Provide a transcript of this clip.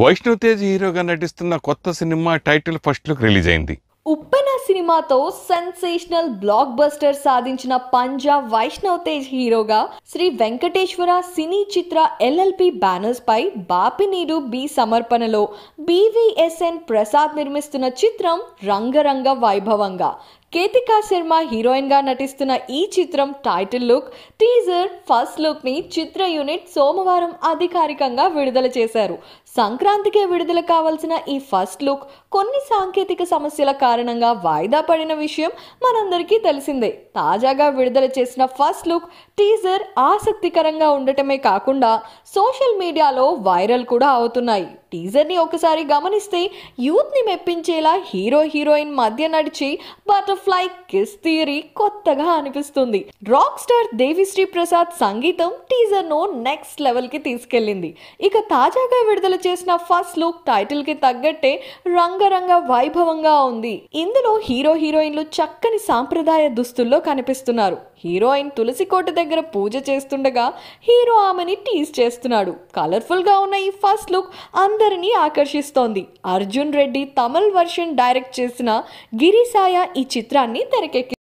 వైష్ణవ్ తేజ్ హీరోగా నటిస్తున్న కొత్త cinema title first look release అయింది ఉప్పెన సినిమాతో సెన్సేషనల్ బ్లాక్ బస్టర్ సాధించిన పంజాబ్ వైష్ణవ్ తేజ్ హీరోగా శ్రీ వెంకటేశ్వర సినీ చిత్ర ఎల్ఎల్పి బ్యానర్స్ పై బాపినీడు బి సమర్పణలో బీవీఎస్ఎన్ ప్రసాద్ నిర్మిస్తున్న చిత్రం రంగరంగ వైభవంగా. కేతికా శర్మ హీరోయిన్గా నటిస్తున్న ఈ చిత్రం టైటిల్ లుక్ టీజర్ ఫస్ట్ లుక్ని చిత్ర యూనిట్ సోమవారం అధికారికంగా విడుదల చేశారు. సంక్రాంతికే విడుదల కావాల్సిన ఈ ఫస్ట్ లుక్ కొన్ని సాంకేతిక సమస్యల కారణంగా వాయిదా పడిన విషయం మనందరికీ తెలిసిందే. తాజాగా విడుదల చేసిన ఫస్ట్ లుక్ టీజర్ ఆసక్తికరంగా ఉండటమే కాకుండా సోషల్ మీడియాలో వైరల్ కూడా అవుతున్నాయి. టీజర్ని ఒకసారి గమనిస్తే యూత్ని మెప్పించేలా హీరో హీరోయిన్ మధ్య నడిచి బటర్ఫ్లై కిస్ థియరీ కొత్తగా అనిపిస్తుంది. రాక్ స్టార్ దేవిశ్రీ ప్రసాద్ సంగీతం టీజర్ను నెక్స్ట్ లెవెల్కి తీసుకెళ్ళింది ఇక తాజాగా విడుదల చేసిన ఫస్ట్ లుక్ టైటిల్కి తగ్గట్టే రంగరంగ వైభవంగా ఉంది. ఇందులో హీరో హీరోయిన్లు చక్కని సాంప్రదాయ దుస్తుల్లో కనిపిస్తున్నారు. హీరోయిన్ తులసి కోట దగ్గర పూజ చేస్తుండగా హీరో ఆమెని టీజ్ చేస్తున్నాడు. కలర్ఫుల్గా ఉన్న ఈ ఫస్ట్ లుక్ అందరినీ ఆకర్షిస్తోంది. అర్జున్ రెడ్డి తమిళ్ వర్షన్ డైరెక్ట్ చేసిన గిరిసాయ ఈ చిత్రం चित्रा तेरे